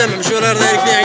istemem. Şuralarda ekleyen